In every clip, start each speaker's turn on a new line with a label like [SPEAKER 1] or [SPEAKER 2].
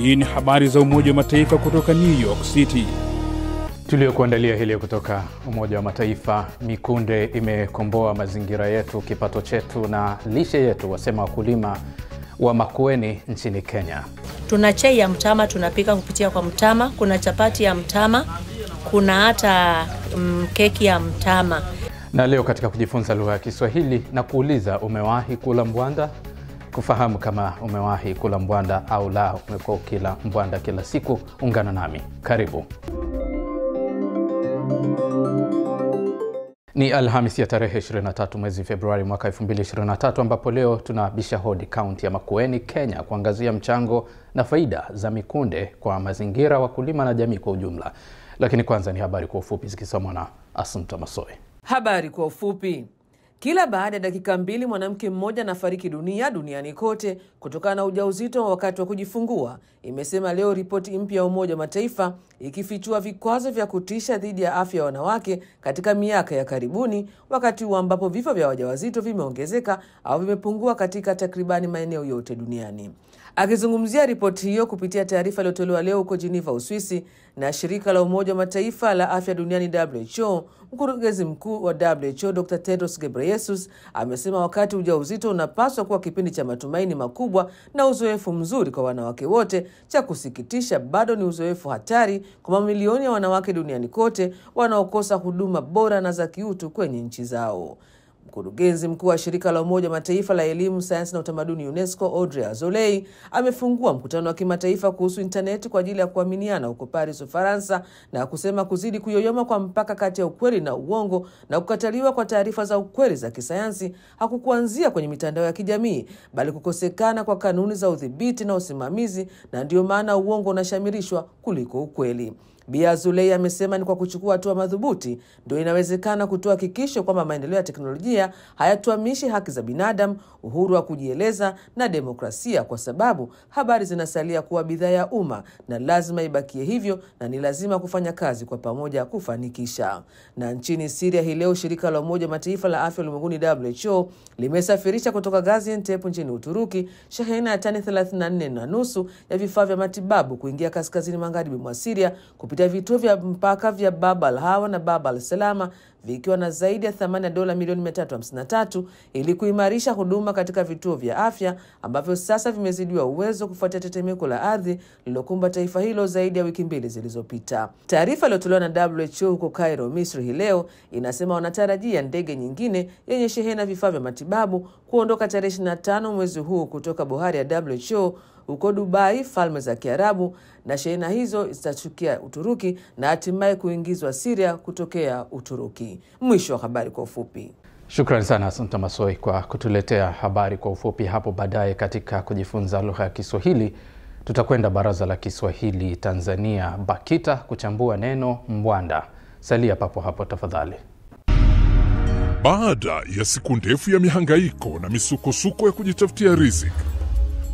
[SPEAKER 1] Hii ni habari za Umoja wa Mataifa kutoka New York City.
[SPEAKER 2] Tuliokuandalia hili kutoka Umoja wa Mataifa. Mikunde imekomboa mazingira yetu, kipato chetu na lishe yetu, wasema wakulima wa Makueni nchini Kenya.
[SPEAKER 3] Tuna chai ya mtama tunapika kupitia kwa mtama, kuna chapati ya mtama, kuna hata mm, keki ya mtama.
[SPEAKER 2] Na leo katika kujifunza lugha ya Kiswahili na kuuliza, umewahi kula mbwanda? Kufahamu kama umewahi kula mbwanda au la, umekuwa ukila mbwanda kila siku, ungana nami, karibu. Ni Alhamis ya tarehe 23 mwezi Februari mwaka 223 ambapo leo tunabisha hodi kaunti ya Makueni, Kenya, kuangazia mchango na faida za mikunde kwa mazingira, wakulima na jamii kwa ujumla. Lakini kwanza ni habari kwa ufupi zikisomwa na Asumta Masoe.
[SPEAKER 4] Habari kwa ufupi. Kila baada ya dakika mbili mwanamke mmoja anafariki dunia duniani kote kutokana na ujauzito wakati wa kujifungua, imesema leo ripoti mpya ya Umoja wa Mataifa ikifichua vikwazo vya kutisha dhidi ya afya ya wanawake katika miaka ya karibuni, wakati huu ambapo vifo vya wajawazito vimeongezeka au vimepungua katika takribani maeneo yote duniani. Akizungumzia ripoti hiyo kupitia taarifa iliyotolewa leo huko Geneva, Uswisi, na shirika la Umoja wa Mataifa la afya duniani WHO, mkurugenzi mkuu wa WHO Dr Tedros Ghebreyesus amesema wakati ujauzito unapaswa kuwa kipindi cha matumaini makubwa na uzoefu mzuri kwa wanawake wote, cha kusikitisha bado ni uzoefu hatari kwa mamilioni ya wanawake duniani kote wanaokosa huduma bora na za kiutu kwenye nchi zao. Mkurugenzi mkuu wa shirika la Umoja wa Mataifa la elimu, sayansi na utamaduni UNESCO, Audrey Azoulay amefungua mkutano wa kimataifa kuhusu intaneti kwa ajili ya kuaminiana huko Paris, Ufaransa, na kusema kuzidi kuyoyoma kwa mpaka kati ya ukweli na uongo na kukataliwa kwa taarifa za ukweli za kisayansi hakukuanzia kwenye mitandao ya kijamii, bali kukosekana kwa kanuni za udhibiti na usimamizi, na ndiyo maana uongo unashamirishwa kuliko ukweli. Bi Zulei amesema ni kwa kuchukua hatua madhubuti. Ndio inawezekana kutoa hakikisho kwamba maendeleo ya teknolojia hayatuamishi haki za binadamu, uhuru wa kujieleza na demokrasia, kwa sababu habari zinasalia kuwa bidhaa ya umma na lazima ibakie hivyo, na ni lazima kufanya kazi kwa pamoja kufanikisha. Na nchini Siria hii leo shirika la Umoja Mataifa la afya ulimwenguni WHO limesafirisha kutoka Gaziantep nchini Uturuki shehena ya tani 34 na nusu ya vifaa vya matibabu kuingia kaskazini magharibi mwa Siria kupitia vituo vya mpaka vya Bab al Hawa na Bab al Salama vikiwa na zaidi ya thamani ya dola milioni 353 ili kuimarisha huduma katika vituo vya afya ambavyo sasa vimezidiwa uwezo kufuatia tetemeko la ardhi lililokumba taifa hilo zaidi ya wiki mbili zilizopita. Taarifa iliyotolewa na WHO huko Cairo, Misri hii leo inasema wanatarajia ndege nyingine yenye shehena vifaa vya matibabu kuondoka tarehe 25 mwezi huu kutoka bohari ya WHO huko Dubai, Falme za Kiarabu, na shehena hizo zitachukia Uturuki na hatimaye kuingizwa Siria kutokea Uturuki. Mwisho wa habari kwa ufupi.
[SPEAKER 2] Shukrani sana Asante Masoi kwa kutuletea habari kwa ufupi. Hapo baadaye katika kujifunza lugha ya Kiswahili tutakwenda Baraza la Kiswahili Tanzania BAKITA kuchambua neno mbwanda. Salia papo hapo tafadhali.
[SPEAKER 5] Baada ya siku ndefu ya mihangaiko na misukosuko ya kujitafutia riziki,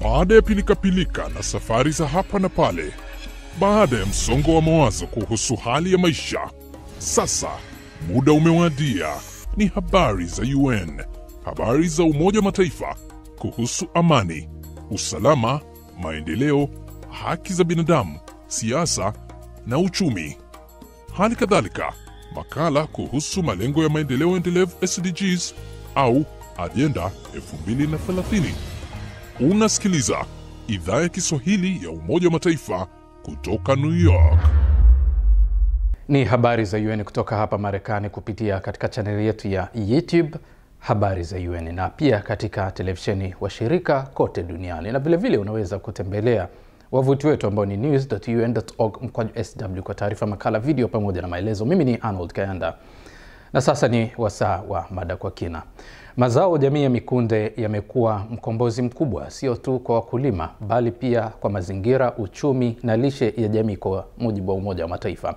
[SPEAKER 5] baada ya pilikapilika na safari za hapa na pale, baada ya msongo wa mawazo kuhusu hali ya maisha, sasa muda umewadia. Ni habari za UN, habari za Umoja Mataifa kuhusu amani, usalama, maendeleo, haki za binadamu, siasa na uchumi. Hali kadhalika makala kuhusu malengo ya maendeleo endelevu SDGs au ajenda 2030. Unasikiliza idhaa ya Kiswahili ya Umoja wa Mataifa kutoka New York.
[SPEAKER 2] Ni habari za UN kutoka hapa Marekani kupitia katika chaneli yetu ya YouTube habari za UN na pia katika televisheni washirika kote duniani, na vilevile unaweza kutembelea wavuti wetu ambao ni news.un.org mkwaju sw kwa taarifa, makala, video pamoja na maelezo. Mimi ni Arnold Kayanda na sasa ni wasaa wa mada kwa kina. Mazao jamii ya mikunde yamekuwa mkombozi mkubwa sio tu kwa wakulima bali pia kwa mazingira, uchumi na lishe ya jamii, kwa mujibu wa Umoja wa Mataifa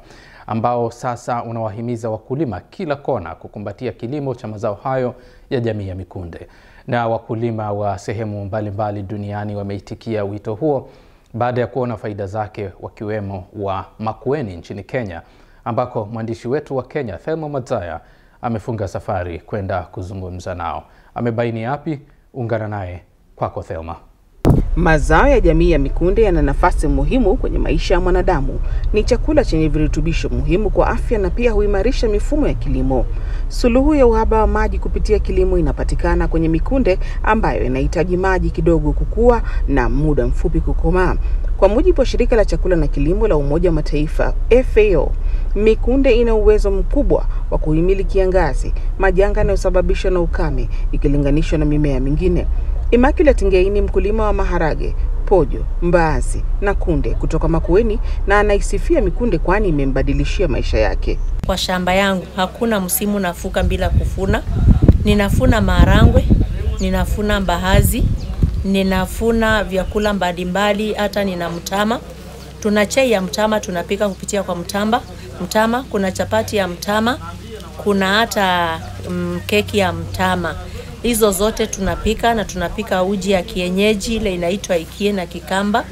[SPEAKER 2] ambao sasa unawahimiza wakulima kila kona kukumbatia kilimo cha mazao hayo ya jamii ya mikunde. Na wakulima wa sehemu mbalimbali duniani wameitikia wito huo baada ya kuona faida zake, wakiwemo wa Makueni nchini Kenya ambako mwandishi wetu wa Kenya Thelma Mazaya amefunga safari kwenda kuzungumza nao. Amebaini yapi? Ungana naye kwako Thelma.
[SPEAKER 6] Mazao ya jamii ya mikunde yana nafasi muhimu kwenye maisha ya mwanadamu. Ni chakula chenye virutubisho muhimu kwa afya na pia huimarisha mifumo ya kilimo. Suluhu ya uhaba wa maji kupitia kilimo inapatikana kwenye mikunde ambayo inahitaji maji kidogo kukua na muda mfupi kukomaa. Kwa mujibu wa shirika la chakula na kilimo la Umoja wa Mataifa FAO, mikunde ina uwezo mkubwa wa kuhimili kiangazi, majanga yanayosababishwa na ukame ikilinganishwa na mimea mingine. Immaculate Ngei ni mkulima wa maharage, pojo, mbaazi na kunde kutoka Makueni na anaisifia mikunde kwani imembadilishia maisha yake.
[SPEAKER 3] Kwa shamba yangu hakuna msimu nafuka bila kufuna. Ninafuna marangwe ninafuna mbaazi, ninafuna vyakula mbalimbali, hata nina mtama. Tuna chai ya mtama tunapika kupitia kwa mtamba mtama, kuna chapati ya mtama, kuna hata mm, keki ya mtama. Hizo zote tunapika na tunapika uji ya kienyeji ile inaitwa ikie na kikamba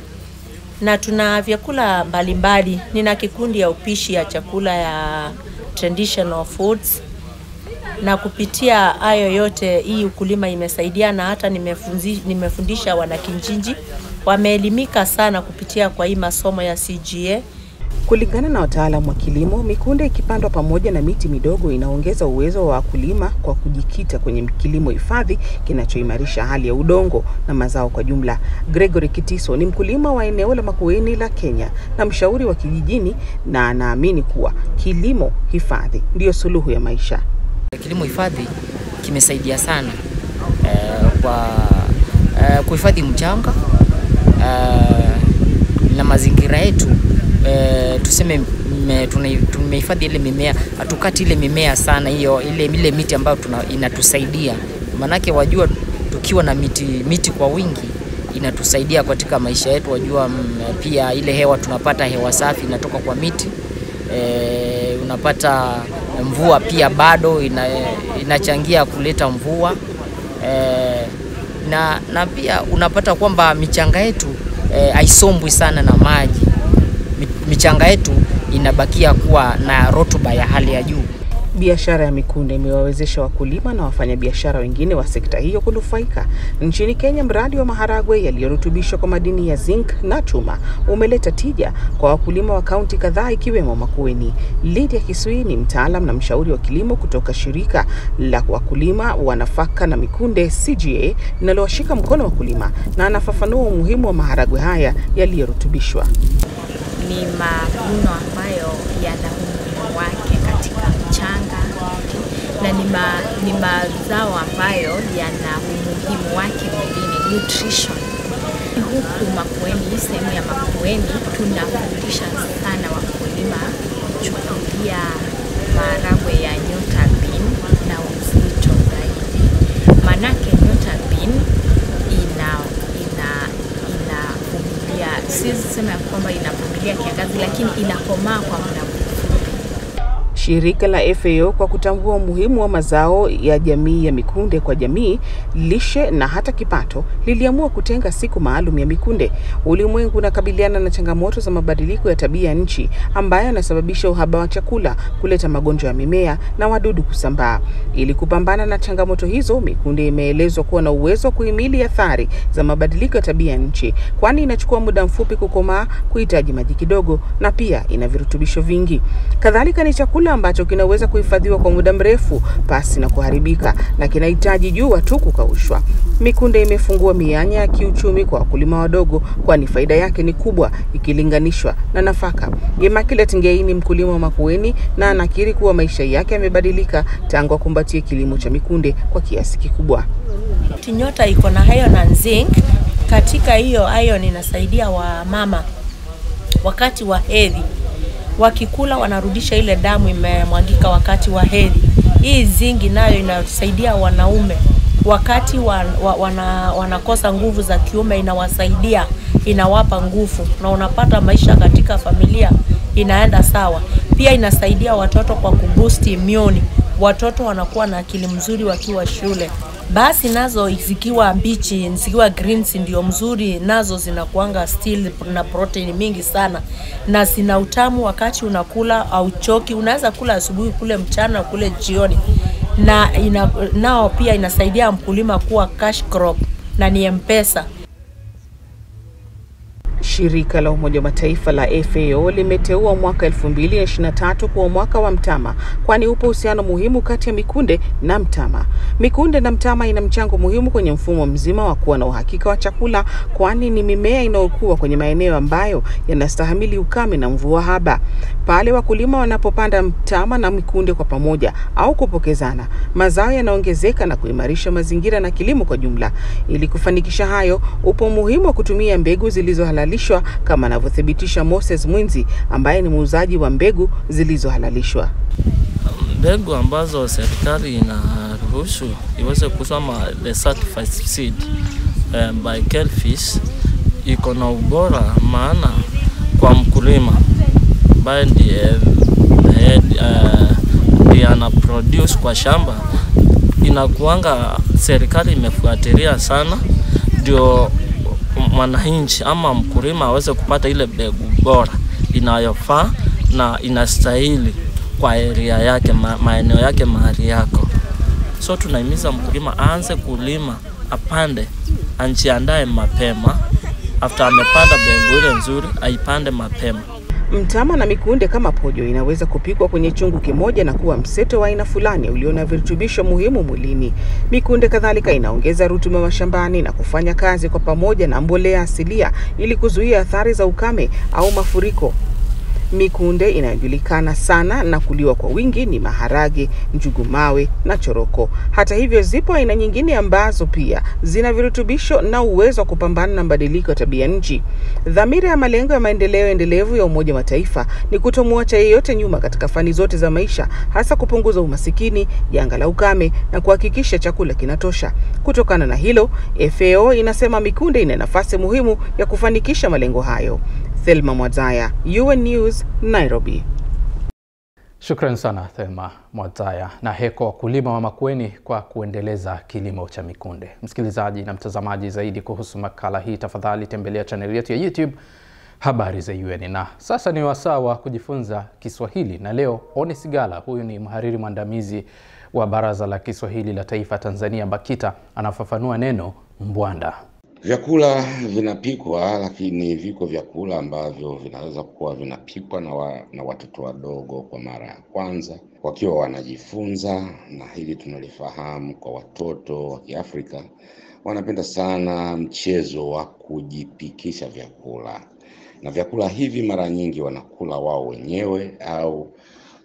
[SPEAKER 3] na tuna vyakula mbalimbali. Nina kikundi ya upishi ya chakula ya traditional foods, na kupitia hayo yote hii ukulima imesaidia, na hata nimefundisha wanakinjinji wameelimika sana kupitia kwa hii masomo ya CGA.
[SPEAKER 6] Kulingana na wataalamu wa kilimo, mikunde ikipandwa pamoja na miti midogo inaongeza uwezo wa wakulima kwa kujikita kwenye kilimo hifadhi kinachoimarisha hali ya udongo na mazao kwa jumla. Gregory Kitiso ni mkulima wa eneo la Makueni la Kenya na mshauri wa kijijini, na anaamini kuwa kilimo hifadhi ndiyo suluhu ya maisha.
[SPEAKER 7] Kilimo hifadhi kimesaidia sana eh, kwa eh, kuhifadhi mchanga eh, na mazingira yetu uh, tuseme tumehifadhi ile mimea, hatukati ile mimea sana, hiyo ile ile miti ambayo inatusaidia. Manake, wajua tukiwa na miti miti kwa wingi inatusaidia katika maisha yetu, wajua m, pia ile hewa tunapata hewa safi inatoka kwa miti e, unapata mvua pia bado ina, inachangia kuleta mvua e, na, na pia unapata kwamba michanga yetu eh, haisombwi sana na maji. Michanga yetu inabakia kuwa na rutuba ya hali ya juu.
[SPEAKER 6] Biashara ya mikunde imewawezesha wakulima na wafanyabiashara wengine wa sekta hiyo kunufaika. Nchini Kenya, mradi wa maharagwe yaliyorutubishwa kwa madini ya zinc na chuma umeleta tija kwa wakulima wa kaunti kadhaa ikiwemo Makueni. Lydia Kisui ni mtaalam na mshauri wa kilimo kutoka shirika la wakulima wa nafaka na mikunde CGA linalowashika mkono wakulima, na anafafanua umuhimu wa maharagwe haya yaliyorutubishwa.
[SPEAKER 8] ni mavuno ambayo yana umuhimu wake katika mchanga na ni, ma, ni mazao ambayo yana umuhimu wake mwilini nutrition. Huku Makueni, hii sehemu ya Makueni, tunafundisha sana wakulima kuchukulia maharagwe ya nyota bean na uzito zaidi, manake nyota bean ina ina inavumilia, siwezi sema ya kwamba inavumilia kiangazi, lakini inakomaa kwa muda.
[SPEAKER 6] Shirika la FAO kwa kutambua umuhimu wa mazao ya jamii ya mikunde kwa jamii, lishe na hata kipato, liliamua kutenga siku maalum ya mikunde. Ulimwengu unakabiliana na changamoto za mabadiliko ya tabia ya nchi ambayo yanasababisha uhaba wa chakula, kuleta magonjwa ya mimea na wadudu kusambaa. Ili kupambana na changamoto hizo, mikunde imeelezwa kuwa na uwezo wa kuhimili athari za mabadiliko ya tabia ya nchi, kwani inachukua muda mfupi kukomaa, kuhitaji maji kidogo na pia ina virutubisho vingi. Kadhalika ni chakula ambacho kinaweza kuhifadhiwa kwa muda mrefu pasi na kuharibika na kinahitaji jua tu kukaushwa. Mikunde imefungua mianya ya kiuchumi kwa wakulima wadogo, kwani faida yake ni kubwa ikilinganishwa na nafaka. Immaculate Ngei ni mkulima wa Makueni na anakiri kuwa maisha yake yamebadilika tangu akumbatie kilimo cha mikunde kwa kiasi kikubwa.
[SPEAKER 3] Tinyota iko na iron na zinc. Katika hiyo iron inasaidia wamama wakati wa hedhi, wakikula wanarudisha ile damu imemwagika wakati wa hedhi. Hii zingi nayo inasaidia wanaume wakati wa, wa, wana, wanakosa nguvu za kiume, inawasaidia inawapa nguvu, na unapata maisha katika familia inaenda sawa. Pia inasaidia watoto kwa kuboost immune, watoto wanakuwa na akili mzuri wakiwa shule. Basi nazo zikiwa mbichi, zikiwa greens ndio mzuri, nazo zinakuanga still na protein mingi sana, na zina utamu wakati unakula au choki. Unaweza kula asubuhi, kule mchana, kule jioni, na ina, nao pia inasaidia mkulima kuwa cash crop na ni mpesa.
[SPEAKER 6] Shirika la Umoja wa Mataifa la FAO limeteua mwaka 2023 kuwa mwaka wa mtama, kwani upo uhusiano muhimu kati ya mikunde na mtama. Mikunde na mtama ina mchango muhimu kwenye mfumo mzima wa kuwa na uhakika wa chakula, kwani ni mimea inayokuwa kwenye maeneo ambayo yanastahimili ukame na mvua haba. Pale wakulima wanapopanda mtama na mikunde kwa pamoja au kupokezana, mazao yanaongezeka na kuimarisha mazingira na kilimo kwa jumla. Ili kufanikisha hayo, upo umuhimu wa kutumia mbegu zilizohalalishwa kama anavyothibitisha Moses Mwinzi ambaye ni muuzaji wa mbegu zilizohalalishwa.
[SPEAKER 9] mbegu ambazo serikali inaruhusu iweze kusoma the certified seed um, by Kelfish iko na ubora, maana kwa mkulima ambaye ndiye uh, ndiye ana produce kwa shamba, inakuanga serikali imefuatilia sana, ndio mwananchi ama mkulima aweze kupata ile mbegu bora inayofaa na inastahili kwa area yake ma, maeneo yake mahali yako. So tunahimiza mkulima aanze kulima, apande, anjiandae mapema. After amepanda mbegu ile nzuri, aipande mapema.
[SPEAKER 6] Mtama na mikunde kama pojo inaweza kupikwa kwenye chungu kimoja na kuwa mseto wa aina fulani ulio na virutubisho muhimu mwilini. Mikunde kadhalika inaongeza rutuba mashambani na kufanya kazi kwa pamoja na mbolea asilia ili kuzuia athari za ukame au mafuriko. Mikunde inayojulikana sana na kuliwa kwa wingi ni maharage, njugu mawe na choroko. Hata hivyo, zipo aina nyingine ambazo pia zina virutubisho na uwezo wa kupambana na mabadiliko ya tabia nchi. Dhamira ya malengo ya maendeleo endelevu ya Umoja wa Mataifa ni kutomwacha yeyote nyuma katika fani zote za maisha, hasa kupunguza umasikini, janga la ukame na kuhakikisha chakula kinatosha. Kutokana na hilo, FAO inasema mikunde ina nafasi muhimu ya kufanikisha malengo hayo. Thelma Mwadzaya, UN News, Nairobi.
[SPEAKER 2] Shukran sana Thelma Mwazaya na heko wakulima wa Makueni kwa kuendeleza kilimo cha mikunde. Msikilizaji na mtazamaji, zaidi kuhusu makala hii, tafadhali tembelea chaneli yetu ya YouTube Habari za UN. Na sasa ni wasaa wa kujifunza Kiswahili, na leo One Sigala, huyu ni mhariri mwandamizi wa Baraza la Kiswahili la Taifa Tanzania BAKITA, anafafanua neno mbwanda.
[SPEAKER 10] Vyakula vinapikwa, lakini viko vyakula ambavyo vinaweza kuwa vinapikwa na, wa, na watoto wadogo kwa mara ya kwanza wakiwa wanajifunza, na hili tunalifahamu kwa watoto wa Kiafrika wanapenda sana mchezo wa kujipikisha vyakula, na vyakula hivi mara nyingi wanakula wao wenyewe au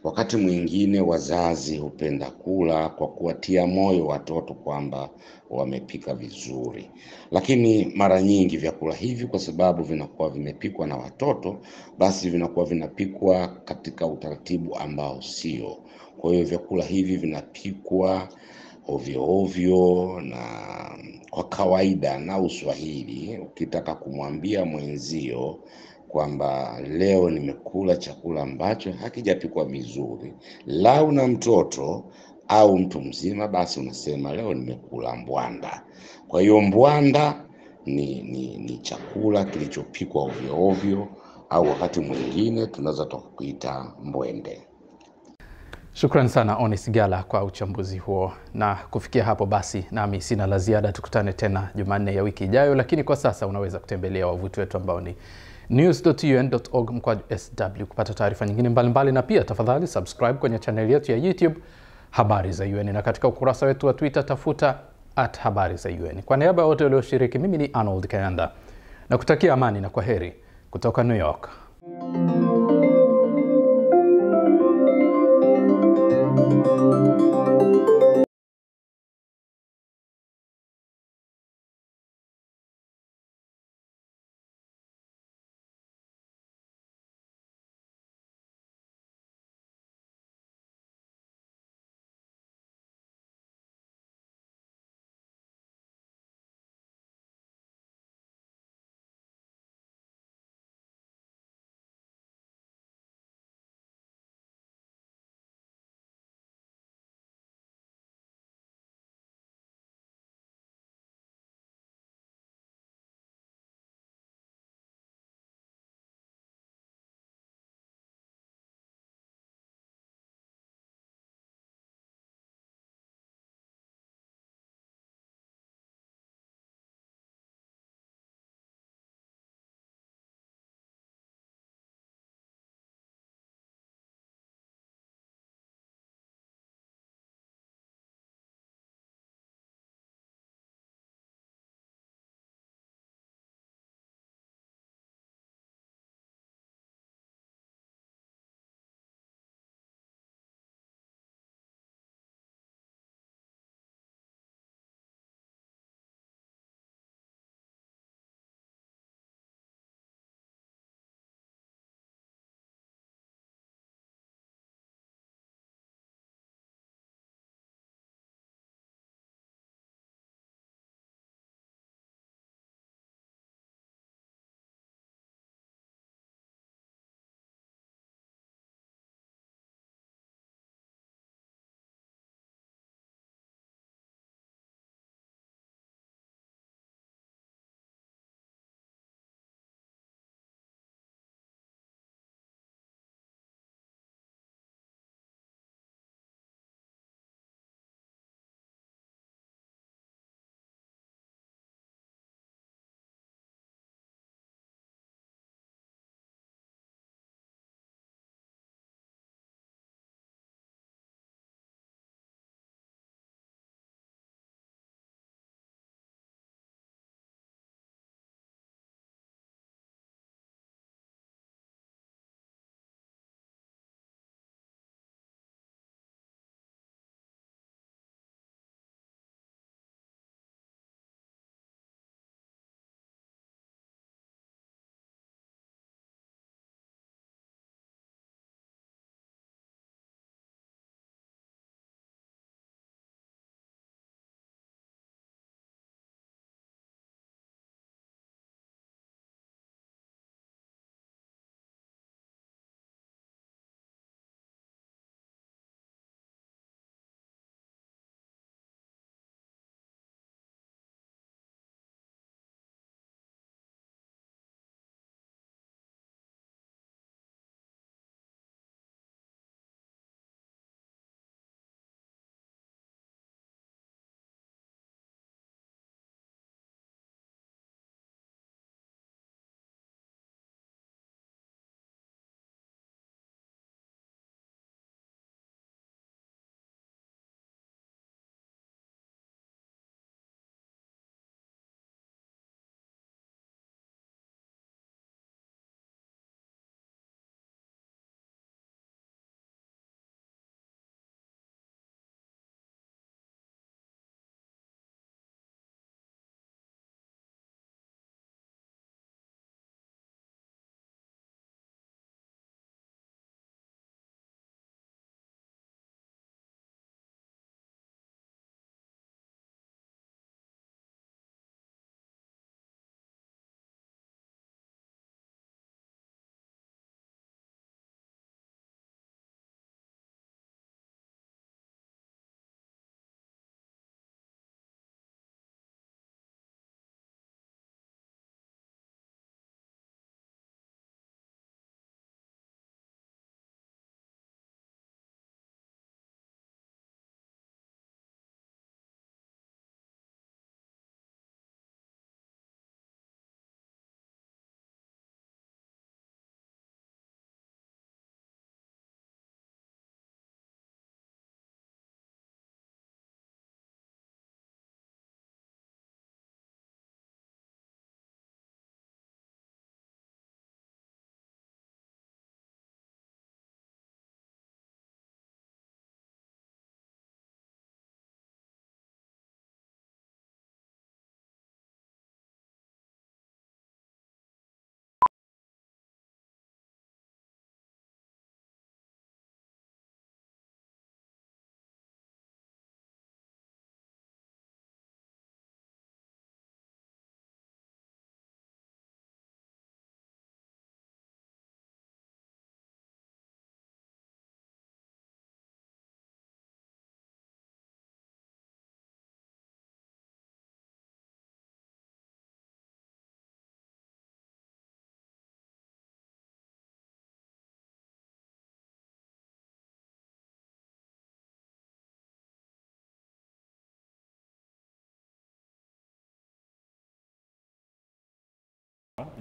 [SPEAKER 10] wakati mwingine wazazi hupenda kula kwa kuwatia moyo watoto kwamba wamepika vizuri, lakini mara nyingi vyakula hivi kwa sababu vinakuwa vimepikwa na watoto, basi vinakuwa vinapikwa katika utaratibu ambao sio. Kwa hiyo vyakula hivi vinapikwa ovyo ovyo na kwa kawaida na uswahili. Ukitaka kumwambia mwenzio kwamba leo nimekula chakula ambacho hakijapikwa vizuri, lau na mtoto au mtu mzima, basi unasema leo nimekula mbwanda. Kwa hiyo mbwanda ni, ni, ni chakula kilichopikwa ovyo ovyo, au wakati mwingine tunaweza tukakuita mbwende.
[SPEAKER 2] Shukran sana Onis Gala kwa uchambuzi huo, na kufikia hapo basi nami sina la ziada. Tukutane tena Jumanne ya wiki ijayo, lakini kwa sasa unaweza kutembelea wavuti wetu ambao ni news.un.org mkwaju sw kupata taarifa nyingine mbalimbali mbali, na pia tafadhali subscribe kwenye chaneli yetu ya YouTube Habari za UN na katika ukurasa wetu wa Twitter tafuta at Habari za UN. Kwa niaba ya wote walioshiriki, mimi ni Arnold Kayanda na kutakia amani na kwa heri kutoka New York.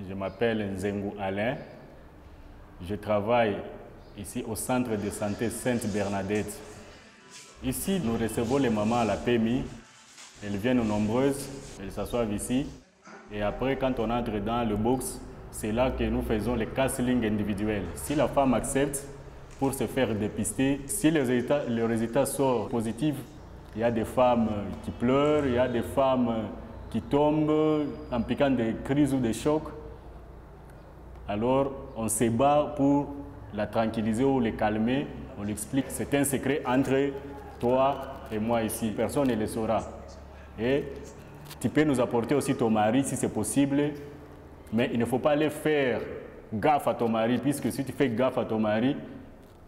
[SPEAKER 11] Je m'appelle Nzengu Alain. Je travaille ici au centre de santé Sainte-Bernadette. Ici, nous recevons les mamans à la PMI. Elles viennent nombreuses, elles s'assoient ici. Et après, quand on entre dans le box, c'est là que nous faisons les counseling individuels. Si la femme accepte pour se faire dépister, si le résultat, le résultat sort positif, il y a des femmes qui pleurent, il y a des femmes qui tombent en des crises ou des chocs. Alors, on se bat pour la tranquilliser ou les calmer. On lui explique que c'est un secret entre toi et moi ici. Personne ne le saura. Et tu peux nous apporter aussi ton mari si c'est possible, mais il ne faut pas aller faire gaffe à ton mari, puisque si tu fais gaffe à ton mari,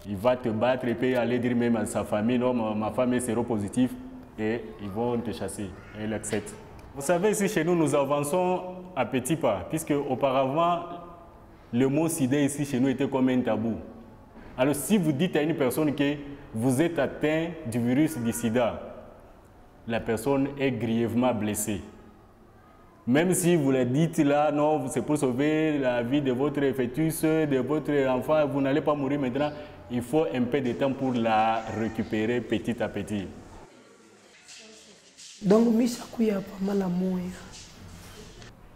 [SPEAKER 11] il va te battre et peut aller dire même à sa famille, non, ma, femme est séropositive, et ils vont te chasser. Et accepte. Vous savez, ici chez nous, nous avançons à petits pas, puisque auparavant, le mot sida ici chez nous était comme un tabou. Alors si vous dites à une personne que vous êtes atteint du virus du sida, la personne est grièvement blessée. Même si vous le dites là, non, c'est pour sauver la vie de votre fœtus, de votre enfant, vous n'allez pas mourir maintenant, il faut un peu de temps pour la récupérer petit à petit.
[SPEAKER 12] Donc mishakuya hapa mara moya.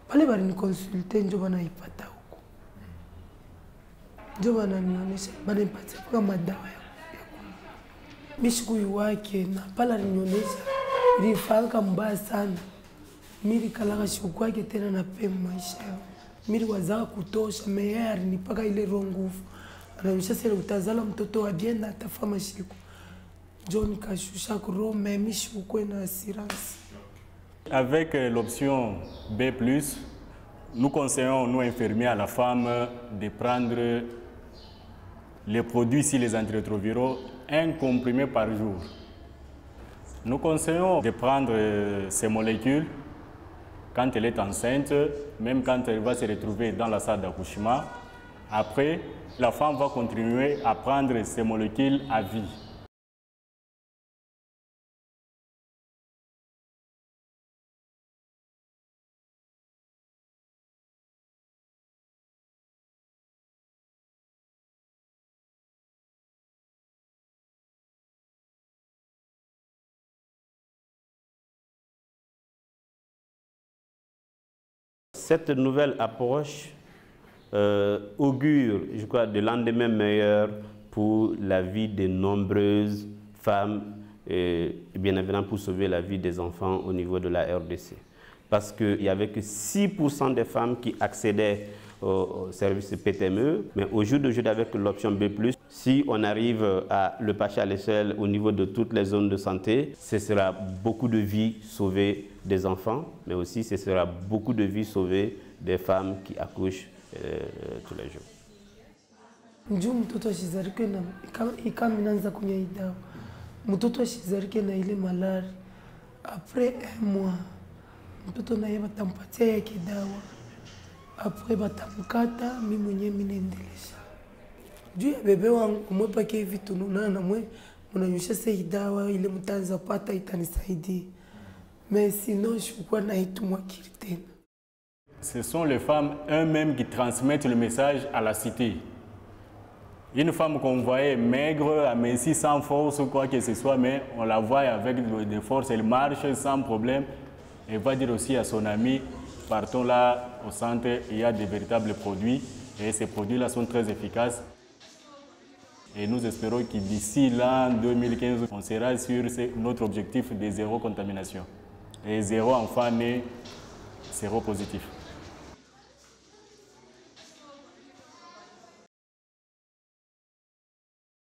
[SPEAKER 12] Pale balinikonsulte njo banaipata huko. Njo bananionyesha bananipatia mpaka madawa ya mishikuyu wake na pale alinionyesha ilifaka mbaya sana. Milikalaka shuku yake tena na pema maisha yao miliwazaka kutosha meye alinipaka ile roho nguvu. Anaonyesha sele utazala mtoto wa bienda atafa mashiku shukwe na assurance
[SPEAKER 11] Avec euh, l'option B, nous conseillons, nous infirmiers, à la femme de prendre les produits, si les antirétroviraux, un comprimé par jour. Nous conseillons de prendre euh, ces molécules quand elle est enceinte, même quand elle va se retrouver dans la salle d'accouchement. Après, la femme va continuer à prendre ces molécules à vie.
[SPEAKER 13] Cette nouvelle approche euh, augure, je crois, de lendemain meilleur pour la vie de nombreuses femmes et bien évidemment pour sauver la vie des enfants au niveau de la RDC. Parce qu'il n'y avait que 6% des femmes qui accédaient au, service PTME, mais au jour d'aujourd'hui avec l'option B+, si on arrive à le passer à l'échelle au niveau de toutes les zones de santé, ce sera beaucoup de vies sauvées des enfants, mais aussi ce sera beaucoup de vies sauvées des femmes qui accouchent euh, tous les jours.
[SPEAKER 12] un mois apres batamkata mi mwenyewe minaendelesha juu ya bebe wangu mwepake hivi tununana na mwe mnanyosha se hii dawa ile mtaanza pata itanisaidia mais sinon shukua naitumwakili tena
[SPEAKER 11] Ce sont les femmes elles-mêmes qui transmettent le message à la cité. Une femme qu'on voyait maigre, amincie, sans force ou quoi que ce soit, mais on la voit avec des forces, elle marche sans problème. Elle va dire aussi à son ami, partons là au centre, il y a des véritables produits et ces produits-là sont très efficaces. Et nous espérons que d'ici l'an 2015, on sera sur notre objectif de zéro contamination. Et zéro enfant né, zéro positif.